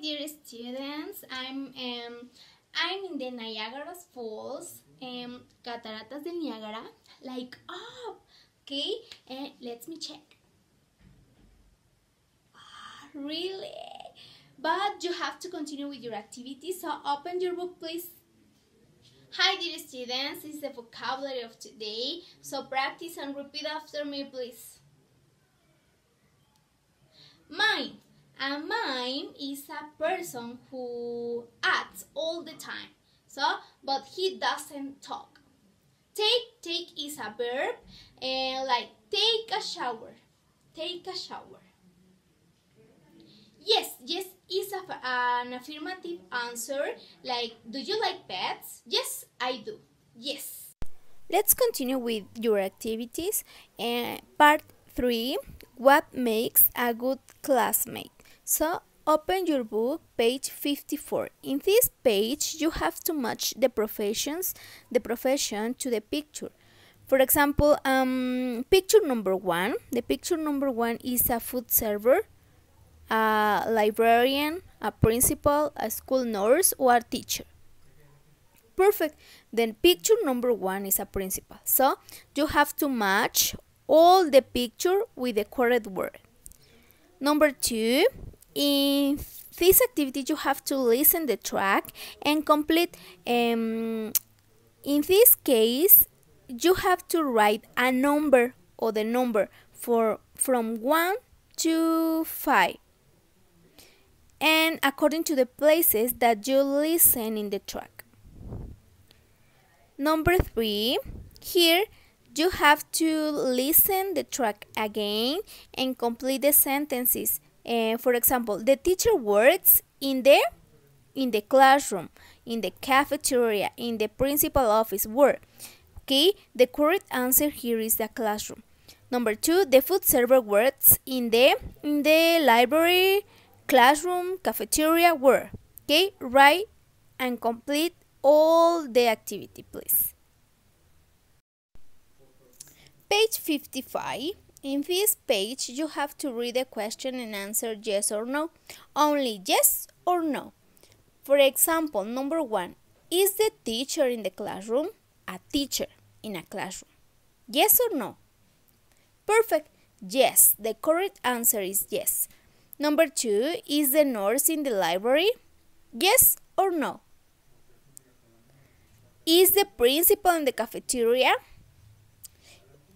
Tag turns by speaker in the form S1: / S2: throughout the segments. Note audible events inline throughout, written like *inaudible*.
S1: dear students. I'm um, I'm in the Niagara Falls, um, Cataratas del Niagara, like up. Okay, and let me check. Ah, really? But you have to continue with your activity. So open your book, please. Hi, dear students. This is the vocabulary of today. So practice and repeat after me, please. Mime. A mime is a person who acts all the time. So, but he doesn't talk. Take, take is a verb, and like take a shower. Take a shower. Yes, yes is a, an affirmative answer. Like, do you like pets? Yes, I do. Yes.
S2: Let's continue with your activities. Uh, part 3 What makes a good classmate? So open your book, page 54. In this page, you have to match the professions, the profession to the picture. For example, um, picture number one. The picture number one is a food server, a librarian, a principal, a school nurse, or a teacher. Perfect. Then picture number one is a principal. So you have to match all the picture with the correct word. Number two, in this activity you have to listen the track and complete um, in this case you have to write a number or the number for from 1 to 5 and according to the places that you listen in the track. Number 3 here you have to listen the track again and complete the sentences uh, for example, the teacher works in the in the classroom, in the cafeteria, in the principal office. Where? Okay, the correct answer here is the classroom. Number two, the food server works in the in the library, classroom, cafeteria. Where? Okay, write and complete all the activity, please. Page 55 in this page, you have to read the question and answer yes or no. Only yes or no. For example, number one, is the teacher in the classroom? A teacher in a classroom. Yes or no? Perfect. Yes. The correct answer is yes. Number two, is the nurse in the library? Yes or no? Is the principal in the cafeteria?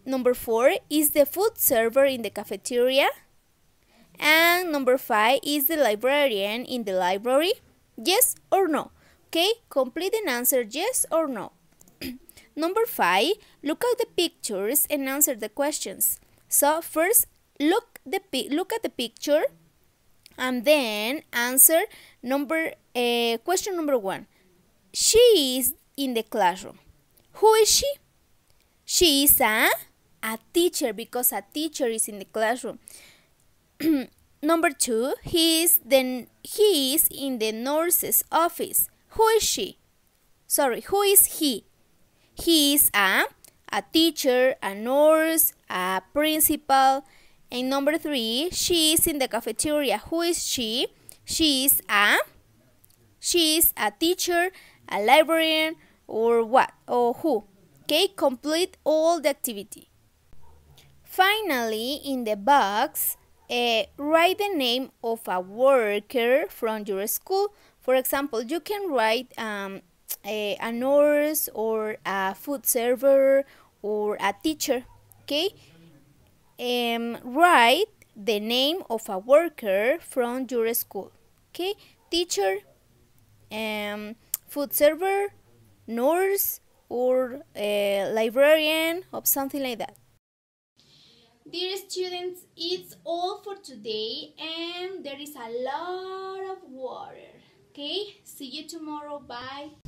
S2: Number four is the food server in the cafeteria. And number five is the librarian in the library. Yes or no? Okay, complete and answer yes or no. *clears throat* number five, look at the pictures and answer the questions. So first, look the look at the picture, and then answer number uh, question number one. She is in the classroom. Who is she? She is a a teacher because a teacher is in the classroom. *clears throat* Number two, he is then he is in the nurse's office. Who is she? Sorry, who is he? He is a a teacher, a nurse, a principal. And number three, she is in the cafeteria. Who is she? She is a she is a teacher, a librarian, or what? Or who? Okay, complete all the activity. Finally, in the box, uh, write the name of a worker from your school. For example, you can write um, a, a nurse or a food server or a teacher. Okay, um, write the name of a worker from your school. Okay, teacher, um, food server, nurse, or a librarian, or something like that.
S1: Dear students, it's all for today and there is a lot of water. Okay, see you tomorrow. Bye.